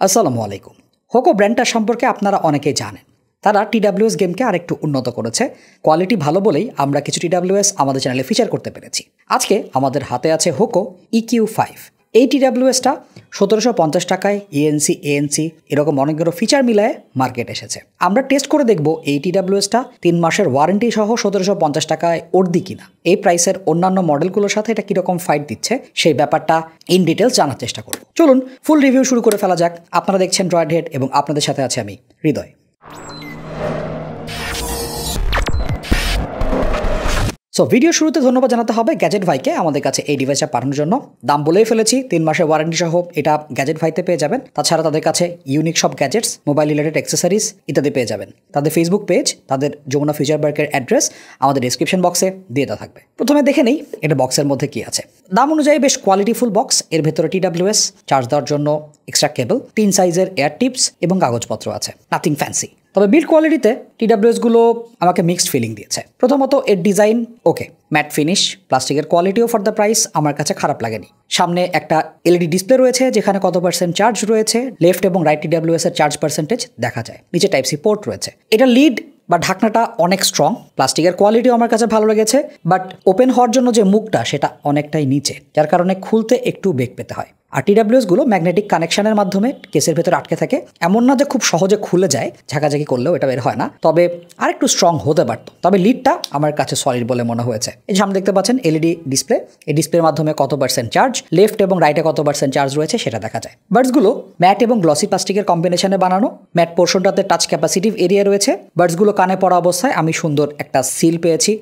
আসসালামু আলাইকুম। হোকো ব্র্যান্ডটা সম্পর্কে আপনারা অনেকেই জানেন। তারা টিডাব্লিউএস গেমকে আরেকটু উন্নত করেছে। কোয়ালিটি ভালো বলেই আমরা কিছু টিডাব্লিউএস আমাদের চ্যানেলে ফিচার করতে পেরেছি। আজকে আমাদের হাতে আছে হোকো ইকিউ ফাইভ এই টিডাব্লিউএসটা সতেরোশো পঞ্চাশ টাকায় ইএনসি এএনসি এরকম অনেকগুলো ফিচার মিলায় মার্কেট এসেছে। আমরা টেস্ট করে দেখব এই টিডাব্লিউএসটা তিন মাসের ওয়ারেন্টি সহ সতেরোশো পঞ্চাশ টাকায় অর্দি কিনা। এই প্রাইসের অন্যান্য মডেলগুলোর সাথে এটা কীরকম ফাইট দিচ্ছে, সেই ব্যাপারটা ইন ডিটেলস জানার চেষ্টা করব। চলুন ফুল রিভিউ শুরু করে ফেলা যাক। আপনারা দেখছেন ড্রয়েড হেড এবং আপনাদের সাথে আছে আমি, হৃদয়। সো ভিডিও শুরুতে ধন্যবাদ জানাতে হবে গ্যাজেট ভাইকে আমাদের কাছে এই ডিভাইসটা পাঠানোর জন্য। দাম বলেই ফেলেছি, তিন মাসের ওয়ারেন্টি সহ এটা গ্যাজেট ভাইতে পেয়ে যাবেন। তাছাড়া তাদের কাছে ইউনিক সব গ্যাজেটস মোবাইল রিলেটেড অ্যাক্সেসরিজ ইত্যাদি পেয়ে যাবেন। তাদের ফেসবুক পেজ তাদের যমুনা ফিচার পার্কের অ্যাড্রেস আমাদের ডিসক্রিপশন বক্সে দিয়ে দেওয়া থাকবে। প্রথমে দেখে নেই এটা বক্সের মধ্যে কি আছে। দাম অনুযায়ী বেশ কোয়ালিটিফুল বক্স এর ভেতরে টিডাব্লিউএস চার্জ দেওয়ার জন্য এক্সট্রা কেবল তিন সাইজের এয়ার টিপস এবং কাগজপত্র আছে। নাথিং ফ্যান্সি তবে বিল্ড কোয়ালিটিতে টিডাব্লিউএসগুলো আমাকে মিক্সড ফিলিং দিয়েছে। প্রথমত এর ডিজাইন ওকে ম্যাট ফিনিশ প্লাস্টিকের কোয়ালিটিও ফর দ্য প্রাইস আমার কাছে খারাপ লাগেনি। সামনে একটা এলইডি ডিসপ্লে রয়েছে, যেখানে কত পার্সেন্ট চার্জ রয়েছে লেফট এবং রাইট টিডাব্লিউএস এর চার্জ পার্সেন্টেজ দেখা যায়। নিচে টাইপ সি পোর্ট রয়েছে। এটা লিড বা ঢাকনাটা অনেক স্ট্রং প্লাস্টিকের কোয়ালিটিও আমার কাছে ভালো লেগেছে বাট ওপেন হওয়ার জন্য যে মুখটা, সেটা অনেকটাই নিচে, যার কারণে খুলতে একটু বেগ পেতে হয়। আর টিডাব্লিউএসগুলো ম্যাগনেটিক কানেকশনের মাধ্যমে কেসের ভেতরে আটকে থাকে। এমন না যে খুব সহজে খুলে যায়, ঝাঁকাঝাঁকি করলেও এটা বের হয় না। তবে আরেকটু স্ট্রং হতে পারত। তবে লিডটা আমার কাছে সলিড বলে মনে হয়েছে। এই সামনে দেখতে পাচ্ছেন এলইডি ডিসপ্লে এই ডিসপ্লের মাধ্যমে কত পার্সেন্ট চার্জ লেফট এবং রাইটে কত পার্সেন্ট চার্জ রয়েছে সেটা দেখা যায়। বার্ডসগুলো ম্যাট এবং গ্লসি প্লাস্টিকের কম্বিনেশনে বানানো। ম্যাট পোর্শনটাতে টাচ ক্যাপাসিটিভ এরিয়া রয়েছে। বার্ডসগুলো কানে পড়া অবস্থায় আমি সুন্দর একটা সিল পেয়েছি।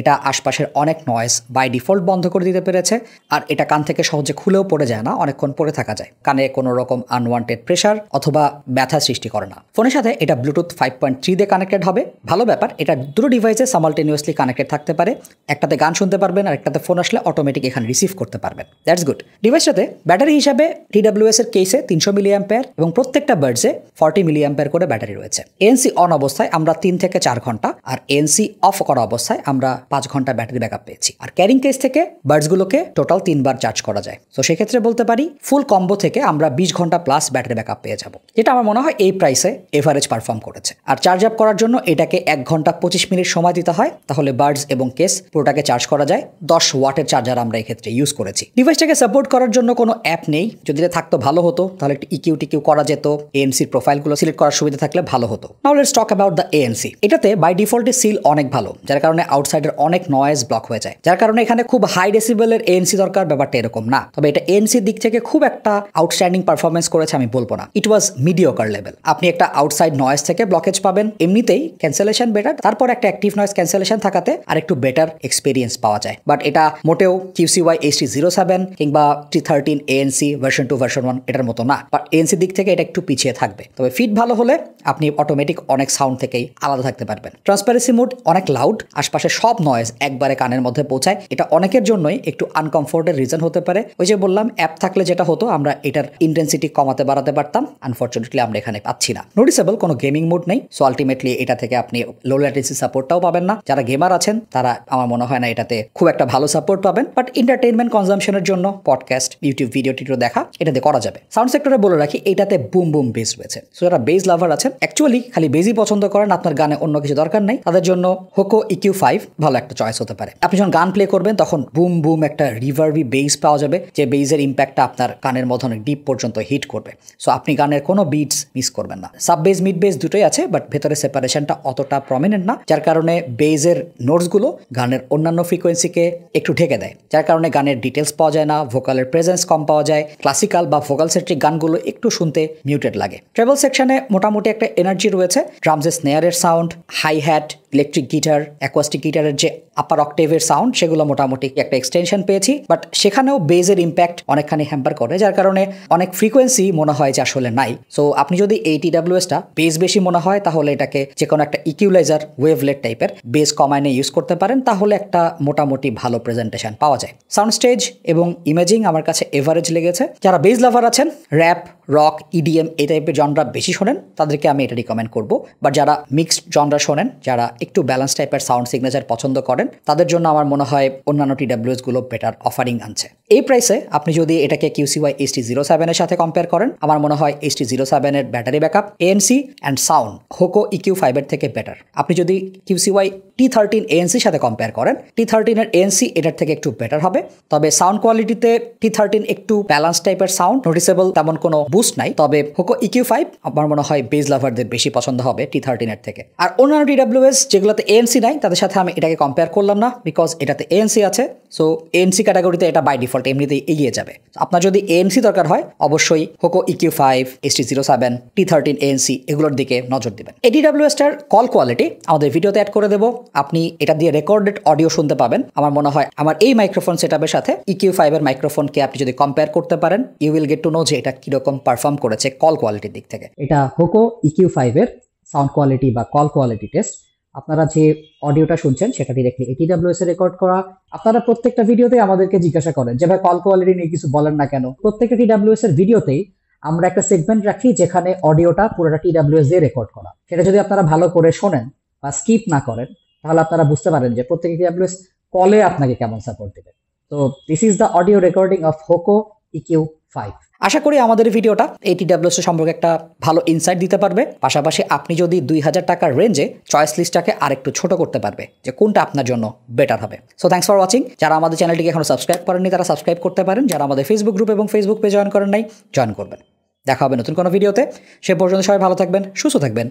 এটা আশপাশের অনেক নয়েজ বাই ডিফল্ট বন্ধ করে দিতে পেরেছে, আর এটা কান থেকে সহজে খুলেও পড়ে যায় না, অনেকক্ষণ পরে থাকা যায়। কানে কোনো রকম আনওয়ান্টেড প্রেশার অথবা ব্যথা সৃষ্টি করে না। ফোনের সাথে এটা ব্লুটুথ ফাইভ পয়েন্ট থ্রি দিয়ে কানেক্টেড হবে। ভালো ব্যাপার, এটা দুটো ডিভাইসে সামালটেনিয়াসলি কানেক্টেড থাকতে পারে। একটাতে গান শুনতে পারবেন, আর একটাতে ফোন আসলে অটোমেটিক এখানে রিসিভ করতে পারবেন। দ্যাটস গুড ডিভাইসটাতে ব্যাটারি হিসাবে টিডাব্লিউএস এর কেসে তিনশো মিলি অ্যাম্পেয়ার এবং প্রত্যেকটা বার্ডসে ফর্টি মিলি অ্যাম্পেয়ার করে ব্যাটারি রয়েছে। এনসি অন অবস্থায় আমরা তিন থেকে চার ঘণ্টা, আর এনসি অফ করা অবস্থায় আমরা পাঁচ ঘণ্টা ব্যাটারি ব্যাকআপ পেয়েছি। আর ক্যারিং কেস থেকে বার্ডসগুলোকে টোটাল তিনবার চার্জ করা যায়। তো সেক্ষেত্রে বলতে পারি ফুল কম্বো থেকে আমরা বিশ ঘণ্টা প্লাস ব্যাটারি ব্যাকআপ পেয়ে যাব। যেটা আমার মনে হয় এই প্রাইসে এভারেজ পারফর্ম করেছে। আর চার্জ আপ করার জন্য এটাকে এক ঘণ্টা পঁচিশ মিনিট সময় দিতে হয়, তাহলে বার্ডস এবং কেস পুরোটাকে চার্জ করা যায়। দশ ওয়াটের চার্জার আমরা এক্ষেত্রে ইউজ করেছি। ডিভাইসটাকে সাপোর্ট করার জন্য কোনো অ্যাপ নেই। যদি এটা থাকতো ভালো হতো, তাহলে একটু ইকিউ টিকিউ করা যেত এএনসির প্রোফাইলগুলো সিলেক্ট করার সুবিধা থাকলে ভালো হতো। নাহলে স্টক অ্যাবাউট দ্য এএনসি এটাতে বাই ডিফল্টে সিল অনেক ভালো, যার কারণে আউটসাইডের অনেক নয়েজ ব্লক হয়ে যায়। যার কারণে এখানে খুব হাই ডেসিবেলের এএনসি দরকার, ব্যাপারটা এরকম না। তবে এটা এএনসির দিক থেকে খুব একটা আউটস্ট্যান্ডিং পারফরমেন্স করেছে আমি বলব না। ইট ওয়াজ মিডিওকার লেভেল আপনি একটা আউটসাইড নয়েজ থেকে ব্লকেজ পাবেন, এমনিতেই ক্যান্সেলেশন বেটার তারপর একটা অ্যাক্টিভ নয়েজ ক্যান্সেলেশন থাকাতে আর একটু বেটার এক্সপিরিয়েন্স পাওয়া যায়। বাট এটা মোটেও QC Y H T zero seven কিংবা T thirteen ANC version two version one এটার মতো না। বাট এএনসি দিক থেকে এটা একটু পিছিয়ে থাকবে। তবে ফিট ভালো হলে আপনি অটোমেটিক অনেক সাউন্ড থেকেই আলাদা থাকতে পারবেন। ট্রান্সপারেন্সি মোড অনেক লাউড আশপাশে সব নয়েজ একবারে কানের মধ্যে পৌঁছায়। এটা অনেকের জন্যই একটু আনকমফোর্টের রিজন হতে পারে। ওই যে বললাম অ্যাপ থাকলে যেটা হতো, আমরা এটার ইন্টেন্সিটি কমাতে বাড়াতে পারতাম। আনফর্চুনেটলি আমরা এখানে পাচ্ছি না। নোটিসেবল কোনো গেমিং মোড নেই। সো আলটিমেটলি এটা থেকে আপনি লো ল্যাটেন্সি সাপোর্টটাও পাবেন না। যারা গেমার আছেন, তারা আমার মনে হয় না এটাতে খুব একটা ভালো সাপোর্ট পাবেন। বাট এন্টারটেনমেন্ট কনজামশনের জন্য পডকাস্ট ইউটিউব ভিডিও টিডিও দেখা, এটাতে করা যাবে। সাউন্ড সেক্টরে বলে রাখি, এটাতে বুম বুম বেস রয়েছে। সো যারা বেস লাভার আছেন অ্যাকচুয়ালি খালি বেজই পছন্দ করেন, আপনার গানে অন্য কিছু দরকার নেই। তাদের জন্য হোকো ইকিউ ফাইভ ভালো একটা চয়েস হতে পারে। আপনি যখন গান প্লে করবেন, তখন বুম বুম একটা রিভারভি বেস পাওয়া যাবে, যে বেজের ইম্প্যাক্টটা আপনার কানের মধ্যে ডিপ পর্যন্ত হিট করবে। সো আপনি গানের কোনো বিটস মিস করবেন না। সাব বেজ মিড বেজ দুটোই আছে বাট ভেতরে সেপারেশনটা অতটা প্রমিনেন্ট না, যার কারণে বেজের নোটসগুলো গানের অন্যান্য ফ্রিকোয়েন্সিকে একটু ঢেকে দেয়। যার কারণে গানের ডিটেলস পাওয়া যায় না ভোকালের প্রেজেন্স কম পাওয়া যায় ক্লাসিক্যাল বা ভোকাল সেন্ট্রিক গানগুলো একটু শুনতে মিউটেড লাগে। ট্রেভেল সেকশনে মোটামুটি একটা এনার্জি রয়েছে ড্রামসের স্নেয়ারের sound hi hat electric guitar acoustic গিটারের যে আপার অক্টেভের সাউন্ড সেগুলো মোটামুটি একটা এক্সটেনশন পেয়েছি। বাট সেখানেও বেজের ইম্প্যাক্ট অনেকখানি হ্যাম্পার করে, যার কারণে অনেক ফ্রিকোয়েন্সি মনে হয় যে আসলে নাই। সো আপনি যদি এই টিডাব্লিউএসটা বেস বেশি মনে হয়, তাহলে এটাকে যে কোনো একটা ইকিউলাইজার ওয়েভলেট টাইপের বেস কমাইনে ইউজ করতে পারেন, তাহলে একটা মোটামুটি ভালো প্রেজেন্টেশন পাওয়া যায়। সাউন্ড স্টেজ এবং ইমেজিং আমার কাছে এভারেজ লেগেছে। যারা বেস লাভার আছেন র্যাপ রক ইডিএম এই টাইপের জনরা বেশি শোনেন, তাদেরকে আমি এটা রিকমেন্ড করব। বাট যারা মিক্সড জনরা শোনেন, যারা একটু ব্যালেন্স টাইপের সাউন্ড সিগনেচার পছন্দ করেন, তাদের জন্য আমার মনে হয় অন্যান্য টিডাব্লিউএসগুলো বেটার অফারিং আনছে। এই প্রাইসে আপনি যদি এটাকে কিউসিওয়াই এইচ টি জিরো সেভেনের সাথে কম্পেয়ার করেন, আমার মনে হয় এইচ টি জিরো সেভেনের battery backup ANC and sound Hoco EQ ফাইভের থেকে বেটার আপনি যদি কিউসিওয়াই টি থার্টিন এএনসির সাথে কম্পেয়ার করেন টি থার্টিনের এএনসি এটার থেকে একটু বেটার হবে, তবে সাউন্ড কোয়ালিটিতে টি থার্টিন একটু ব্যালেন্স টাইপের সাউন্ড নোটিসেবল তেমন কোনো বুস্ট নাই, তবে হোকো ইকিউ ফাইভ আমার মনে হয় বেজ লাভারদের বেশি পছন্দ হবে টি থার্টিনের থেকে। আর অন্যান্য ডিডাব্লিউএস যেগুলোতে এএনসি নাই, তাদের সাথে আমি এটাকে কম্পেয়ার করলাম না বিকজ এটাতে এএনসি আছে সো এএনসি ক্যাটাগরিতে এটা বাই ডিফল্ট এমনিতেই এগিয়ে যাবে। আপনার যদি এএনসি দরকার হয়, অবশ্যই Hoco EQ five S T zero seven T thirteen ANC এগুলোর দিকে নজর দেবেন। দিবেন এডিডাব্লিউএসটার কল কোয়ালিটি আমাদের ভিডিওতে অ্যাড করে দেবো। আপনি এটা দিয়ে রেকর্ডেড অডিও শুনতে পাবেন। আমার মনে হয় আমার এই মাইক্রোফোন সেটআপের সাথে ইকিউ ফাইভের মাইক্রোফোনকে আপনি যদি কম্পেয়ার করতে পারেন you will get to know যে এটা কীরকম পারফর্ম করেছে কল কোয়ালিটির দিক থেকে। এটা হোকো ইকিউ ফাইভের সাউন্ড কোয়ালিটি বা কল কোয়ালিটি টেস্ট আপনারা যে অডিওটা শুনছেন, সেটা ডিরেক্টলি এটিডাব্লিউএস এ রেকর্ড করা। আপনারা প্রত্যেকটা ভিডিওতে আমাদেরকে জিজ্ঞাসা করেন যে, ভাই কল কোয়ালিটি নিয়ে কিছু বলেন না কেন? প্রত্যেকটা টিডাব্লিউএস এর ভিডিওতেই আমরা একটা সেগমেন্ট রাখি যেখানে অডিওটা পুরোটা টিডাব্লিউএস দিয়ে রেকর্ড করা। সেটা যদি আপনারা ভালো করে শোনেন বা স্কিপ না করেন, তাহলে আপনারা বুঝতে পারেন যে প্রত্যেক টিডাব্লিউএস কলে আপনাকে কেমন সাপোর্ট দেবে। তো this is the audio recording of Hoco EQ five আশা করি আমাদের ভিডিওটা এই টিডাব্লিউএস সম্পর্কে একটা ভালো ইনসাইট দিতে পারবে। পাশাপাশি আপনি যদি দুই হাজার টাকার রেঞ্জে চয়েস লিস্টটাকে আরেকটু ছোট করতে পারবে যে কোনটা আপনার জন্য বেটার হবে। সো থ্যাংকস ফর ওয়াচিং যারা আমাদের চ্যানেলটিকে এখনও সাবস্ক্রাইব করেননি, তারা সাবস্ক্রাইব করতে পারেন। যারা আমাদের ফেসবুক গ্রুপ এবং ফেসবুক পেজ জয়েন করেন নাই জয়েন করবেন। দেখা হবে নতুন কোনো ভিডিওতে সে পর্যন্ত সবাই ভালো থাকবেন, সুস্থ থাকবেন।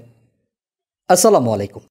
আসসালামু আলাইকুম।